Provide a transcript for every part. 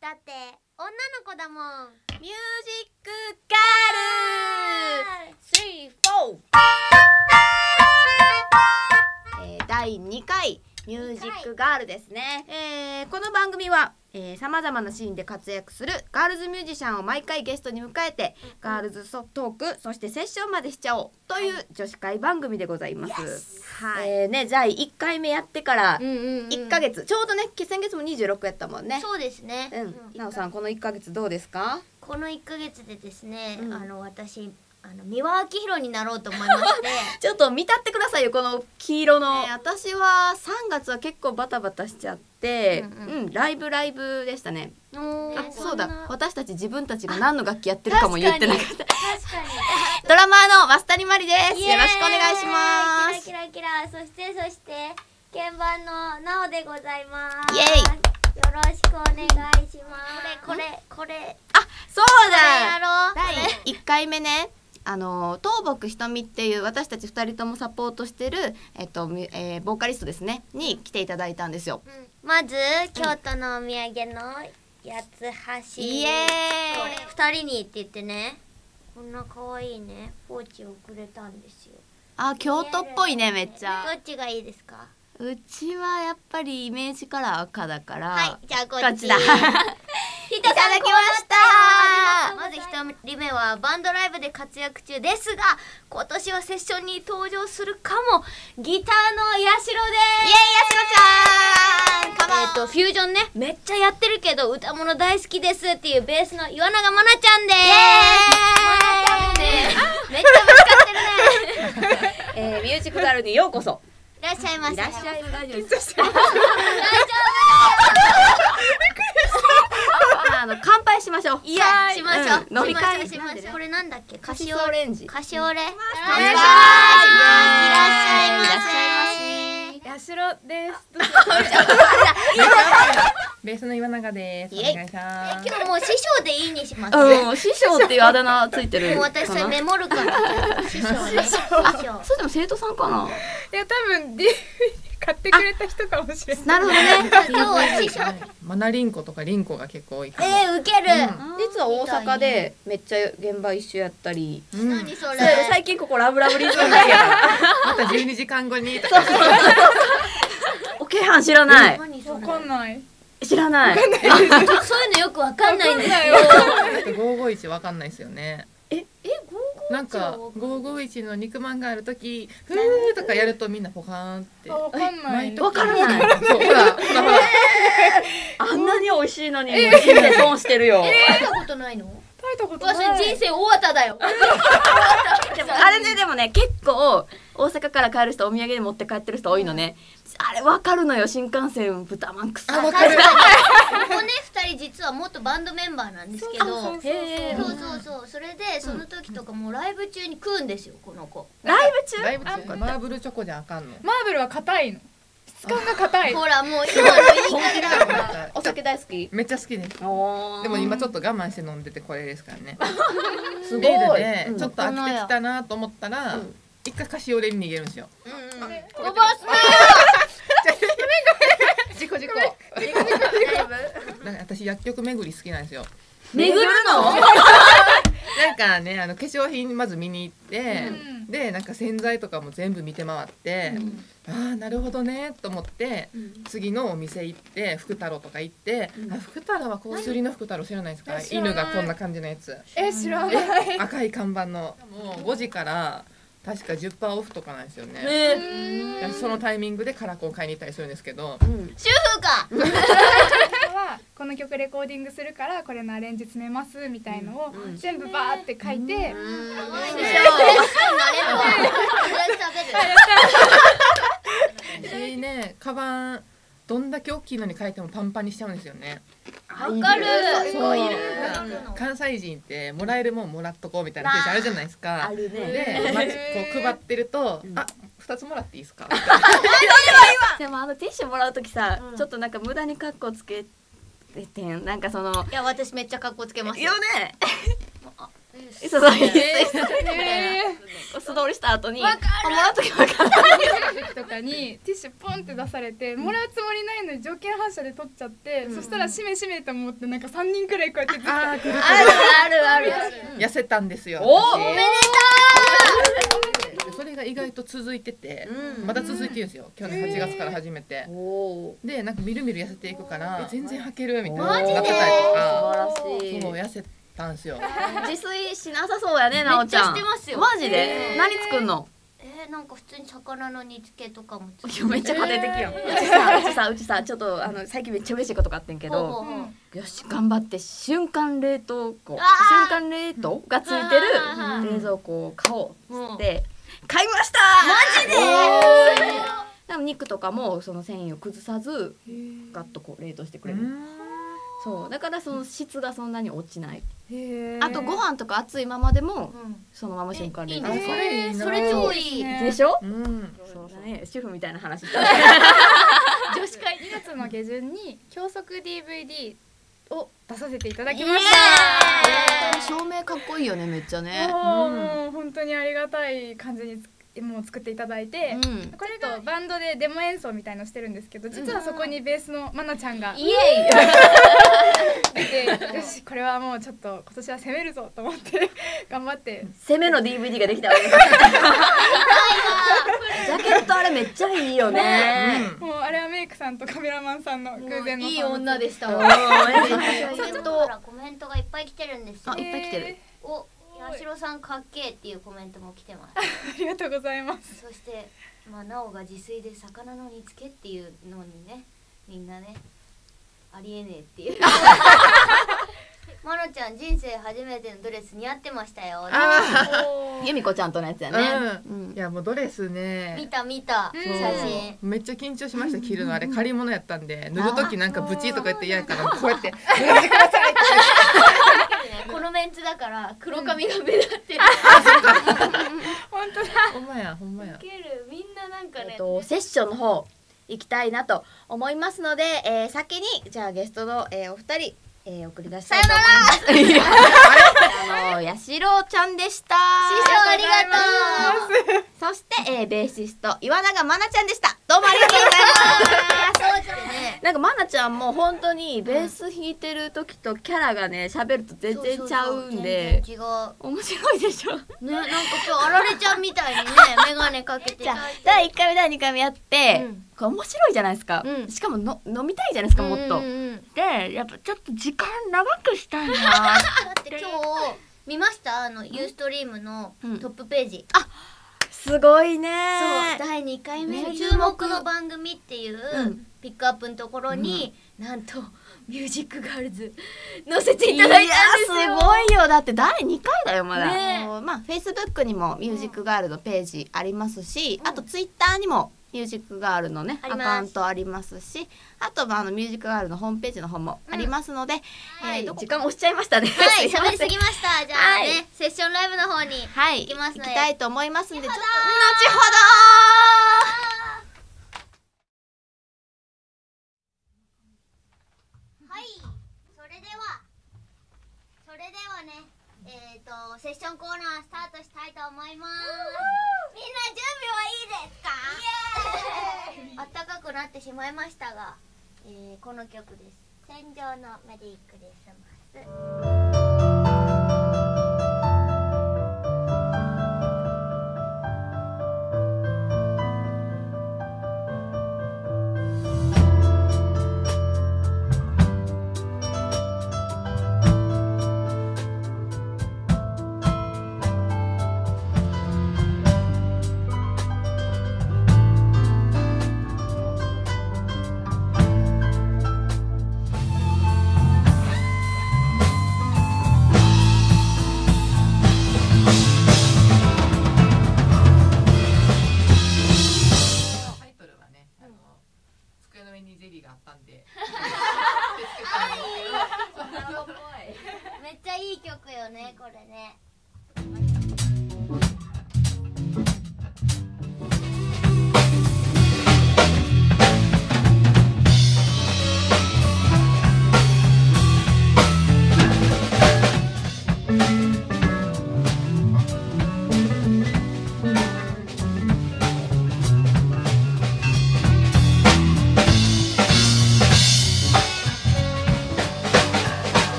だって女の子だもん。ミュージックガール。スリーフォー。えー第2回ミュージックガールですね、えーこの番組はさまざまなシーンで活躍するガールズミュージシャンを毎回ゲストに迎えてガールズトークそしてセッションまでしちゃおうという女子会番組でございます。はい、えーね、じゃあ1回目やってからうんうんうん1ヶ月、ちょうどね先月も26やったもんね。そうですね、うん、なおさんこの1ヶ月どうですか？この1ヶ月でですね、うん。あの私あの三輪明宏になろうと思いまして。ちょっと見たってくださいよこの黄色の、私は3月は結構バタバタしちゃって、ううん。んうんライブライブでしたね、あそうだ。私たち自分たちが何の楽器やってるかも言ってなかった。ドラマーの増谷まりです。によろしくお願いします。キラキラキラそしてそして鍵盤のなおでございます。イエイ。よろしくお願いします。これこれこれ。あそうだ。第1回目ねあの東木ひとみっていう私たち2人ともサポートしてる、えっとみえーボーカリストですね。に来ていただいたんですよ。うん。まず京都のお土産の八つ橋イエーイ。これ二人にって言ってね。こんな可愛いね。ポーチをくれたんですよ。あ京都っぽいねめっちゃ。どっちがいいですか？うちはやっぱりイメージカラー赤だから、はいじゃあこっちだいただきました。まず一人目。はバンドライブで活躍中ですが今年はセッションに登場するかも。ギターのヤシロです。イエイやしろちゃん。えっ、とフュージョンねめっちゃやってるけど歌物大好きですっていうベースの岩永真奈ちゃんです。イエーイ。まなちゃんですめっちゃぶつかってるね。えー、ミュージックガールにようこそ。いらっしゃいませ。いらっしゃいの大丈夫です大丈あの乾杯しましょう。夫いやしましょう、うん飲み会。しましょうこれなんだっけ？カシスオレンジカシオレよろしくお願いらっしゃいませ。いらっしゃいやしろです。ベースの岩永です。お願いします。今日もう師匠でいいにします、うん師匠っていうあだ名ついてる。もう私それメモるから。師匠ね。師匠それでも生徒さんかな。いや多分 DVD 買ってくれた人かもしれない。なるほどね。今日は師匠マナリンコとかリンコが結構多いかも。えー、ウケる、実は大阪でめっちゃ現場一緒やったり。うん。何それ。最近ここラブラブリズムだけど また12時間後にとか。おけはん知らない。何それ。わかんない。知らない。そういうのよくわかんないんですよ。551わかんないですよね。え55なんか551の肉まんがあるとき、ふーとかやるとみんなポカーンって。わかんない。わからない。そうほらほらほら。あんなに美味しいのに人生損してるよ。見たことないの？食べたこと私ない。人生大綿だよ。でもあれねでもね結構大阪から帰る人お土産で持って帰ってる人多いのね、あれわかるのよ新幹線豚まんくさあわかる。ここね二人実は元バンドメンバーなんですけど。そうそうそうそう。そうそうそれでその時とかもうライブ中に食うんですよこの子。ライブ中？ライブ中？マーブルチョコじゃあかんの？マーブルは硬いの。質感が硬い。ほらもう今の言い方が。お酒大好き？めっちゃ好きです。でも今ちょっと我慢して飲んでてこれですからね。すごいビールでうん。ちょっと飽きてきたなと思ったら、うん一回カシオレに逃げるんですよ。うんうん。飛ばす事故事故。ライブなんか私薬局巡り好きなんですよ。巡るの？なんかねあの化粧品まず見に行って、うん。でなんか洗剤とかも全部見て回って、ああなるほどねと思って、次のお店行って福太郎とか行って、うん。あ福太郎は香水の福太郎知らないですか？犬がこんな感じのやつ。え知らない。赤い看板の。もう5時から確か10%オフとかなんですよね、そのタイミングでカラコン買いに行ったりするんですけど。うん主婦か。はこの曲レコーディングするからこれのアレンジ詰めますみたいのをうん。全部バーって書いて。うん。師匠なれるわ食べる私ねカバンどんだけ大きいのに変えてもパンパンにしちゃうんですよねわかる。そういる。関西人ってもらえるもんもらっとこうみたいなテンションあるじゃないですか。あるね。で、まこう配ってるとうん「あ二つもらっていいですか? 」でもあのティッシュもらう時さ、うん。ちょっとなんか無駄にカッコつけててん。なんかそのいや私めっちゃ格好つけますよ。よねそう。そう素通りした後にあもらっとけばよ。かったとかにティッシュポンって出されてもらうつもりないのに条件反射で取っちゃって、そしたらしめしめと思ってなんか3人くらいこうやってあるあるある痩せたんですよ。おめででそれが意外と続いてて、まだ続いてるんですよ。去年8月から始めてでなんかみるみる痩せていくから全然履けるみたいなマジでなったりとか素晴らしいいそう痩せたんですよ。自炊しなさそうやねなおちゃんめっちゃしてますよ。マジで？何作んの？えー、なんか普通に魚の煮付けとかもめっちゃ家庭的やんう。ちさうちさうちさちょっとあの最近めっちゃ嬉しいことがあってんけどよし頑張って瞬間冷凍庫瞬間冷凍がついてるうん冷蔵庫を買おうっつうん。って買いました！マジで？でも肉とかもその繊維を崩さずガッとこう冷凍してくれるそう。だからその質がそんなに落ちない。あとご飯とか熱いままでもうん。そのまま瞬間冷いい凍それそれ超いい。ねでしょ？うんそうだね。主婦みたいな話。し た女子会2月の下旬に教則 DVD を出させていただきました。照明かっこいいよねめっちゃね。もう本当にありがたい感じにつもう作っていただいて、うん。これと。バンドでデモ演奏みたいのしてるんです。けど実はそこにベースのまなちゃんが。イエ出て よしこれはもうちょっと今年は攻めるぞと思って 頑張って。攻めの DVD ができたわ。け ジャケットあれめっちゃいいよね。もうあれはメイクさんとカメラマンさんの偶然のいい女でした。おわーちょっと。コメントがいっぱい来てるんですよあいっぱい来てる。お八代さんかっけーっていうコメントも来てます。ありがとうございます。そしてまあなおが自炊で魚の煮付けっていうのにねみんなねありえねえっていう。まのちゃん人生初めてのドレス似合ってましたよ。あ由美子ちゃんとのやつやね。うん。いやもうドレス見ねた見たうん。写真。めっちゃ緊張しました着るの。あれ借り物やったんで。脱ぐ時なんかブチとか言って嫌やからこうやって脱いでくださいってこのメンツだから黒髪が目立ってる。本当だ。ほんまやほんまや。ウケる。みんななんかねえっとセッションの方行きたいなと思いますので、えー先にじゃあゲストの、えーお二人、えー送り出したいと思います。あの八代ちゃんでした。師匠ありがとう。そして、えーベーシスト岩永真奈ちゃんでした。どうもありがとうございます。なんかまなちゃんも本当にベース弾いてる時とキャラがね喋ると全然ちゃうんで。そう面白いでしょ。ねなんか今日あられちゃんみたいにね 眼鏡かけてじゃあ第1回目第2回目やって、うん。これ面白いじゃないですか、うん。しかもの飲みたいじゃないですかもっと、うんうん。うんでやっぱちょっと時間長くしたいな だって今日見ました？あのユーストリームのうん。トップページ、すごいそうね第2回目。ね注目の番組っていう、うん。ピックアップのところに、なんとミュージックガールズ載せていただいたんですよ。やすごいよ。だって第2回だよまだ、ね。まあフェイスブックにもミュージックガールのページありますし、あとツイッターにもミュージックガールのねアカウントありますしあとまああのミュージックガールのホームページの方もありますので、はいえー時間押しちゃいましたね。はい 喋りすぎました。じゃあね、はい。セッションライブの方にはい。行きますので。行きたいと思いますんでちょっと後ほはい。それではそれではねえっ、とセッションコーナースタートしたいと思います。みんな準備はいいですか？あったかくなってしまいましたが、えーこの曲です。戦場のメリークリスマス。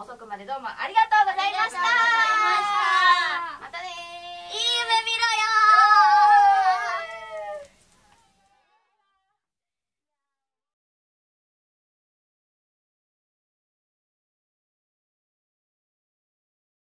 遅くまでどうもありがとうございました。